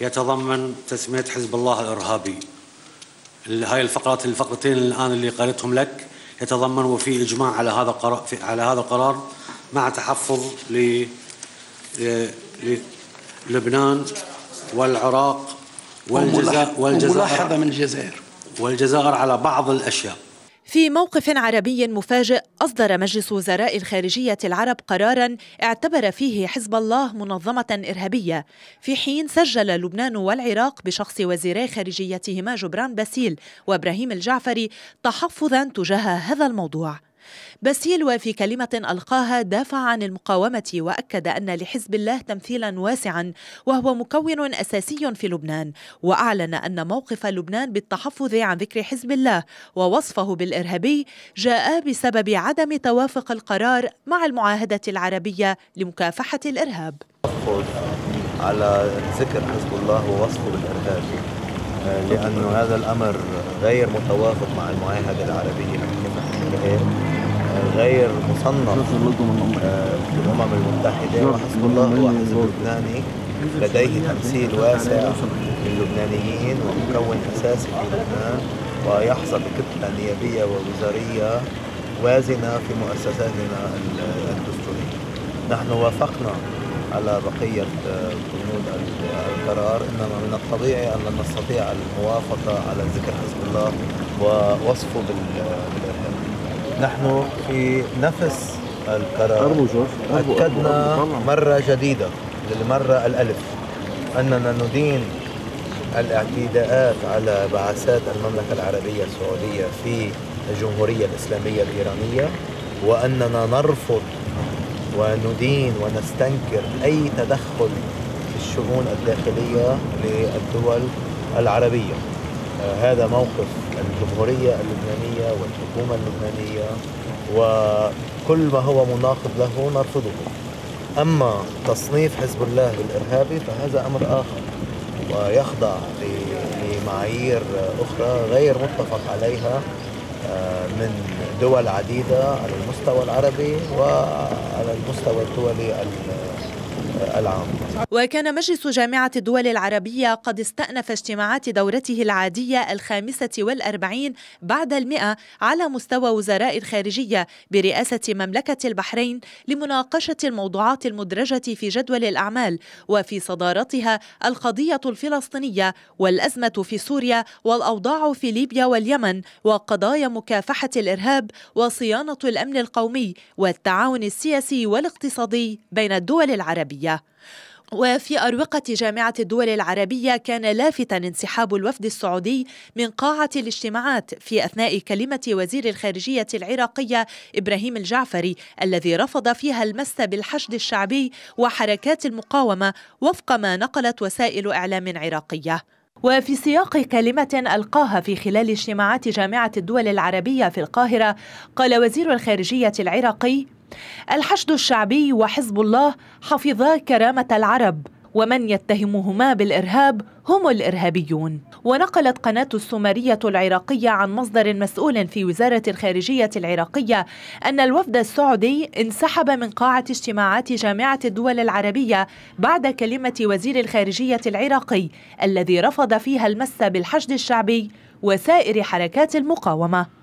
يتضمن تسمية حزب الله الإرهابي. هاي الفقرات الفقرتين الآن اللي قريتهم لك يتضمن وفي إجماع على هذا القرار على هذا القرار مع تحفظ ل لبنان والعراق والجزائر. والجزائر من الجزائر. والجزائر على بعض الأشياء. في موقف عربي مفاجئ أصدر مجلس وزراء الخارجية العرب قرارا اعتبر فيه حزب الله منظمة إرهابية. في حين سجل لبنان والعراق بشخص وزيري خارجيتهما جبران باسيل وإبراهيم الجعفري تحفظا تجاه هذا الموضوع. باسيل وفي كلمة ألقاها دافع عن المقاومة وأكد أن لحزب الله تمثيلا واسعا وهو مكون أساسي في لبنان وأعلن أن موقف لبنان بالتحفظ عن ذكر حزب الله ووصفه بالإرهابي جاء بسبب عدم توافق القرار مع المعاهدة العربية لمكافحة الإرهاب. على ذكر حزب الله ووصفه بالإرهابي لأن هذا الأمر غير متوافق مع المعاهدة العربية. غير مصنف. آه، في الأمم المتحدة وحزب الله هو حزب لبناني. لديه تمثيل واسع للبنانيين ومكون أساسي في لبنان. ويحظى بكتلة نيابية ووزارية وازنة في مؤسساتنا الدستورية. نحن وافقنا على بقية آه، بنود القرار. إنما من الطبيعي أن نستطيع الموافقة على ذكر حزب الله ووصفه بالإرهاب. نحن في نفس القرار. أكدنا مرة جديدة للمرة الألف أننا ندين الاعتداءات على بعثات المملكة العربية السعودية في الجمهورية الإسلامية الإيرانية وأننا نرفض وندين ونستنكر أي تدخل في الشؤون الداخلية للدول العربية. هذا موقف الجمهورية اللبنانية والحكومة اللبنانية وكل ما هو مناقض له نرفضه. أما تصنيف حزب الله بالإرهابي فهذا أمر آخر ويخضع لمعايير أخرى غير متفق عليها آه، من دول عديدة على المستوى العربي وعلى المستوى الدولي العام. وكان مجلس جامعة الدول العربية قد استأنف اجتماعات دورته العادية الخامسة والأربعين بعد المئة على مستوى وزراء الخارجية برئاسة مملكة البحرين لمناقشة الموضوعات المدرجة في جدول الأعمال وفي صدارتها القضية الفلسطينية والأزمة في سوريا والأوضاع في ليبيا واليمن وقضايا مكافحة الإرهاب وصيانة الأمن القومي والتعاون السياسي والاقتصادي بين الدول العربية. العربية. وفي أروقة جامعة الدول العربية كان لافتا انسحاب الوفد السعودي من قاعة الاجتماعات في أثناء كلمة وزير الخارجية العراقية إبراهيم الجعفري الذي رفض فيها المس بالحشد الشعبي وحركات المقاومة وفق ما نقلت وسائل إعلام عراقية. وفي سياق كلمة ألقاها في خلال اجتماعات جامعة الدول العربية في القاهرة قال وزير الخارجية العراقي الحشد الشعبي وحزب الله حفظا كرامة العرب ومن يتهمهما بالإرهاب هم الإرهابيون. ونقلت قناة السومرية العراقية عن مصدر مسؤول في وزارة الخارجية العراقية أن الوفد السعودي انسحب من قاعة اجتماعات جامعة الدول العربية بعد كلمة وزير الخارجية العراقي الذي رفض فيها المس بالحشد الشعبي وسائر حركات المقاومة.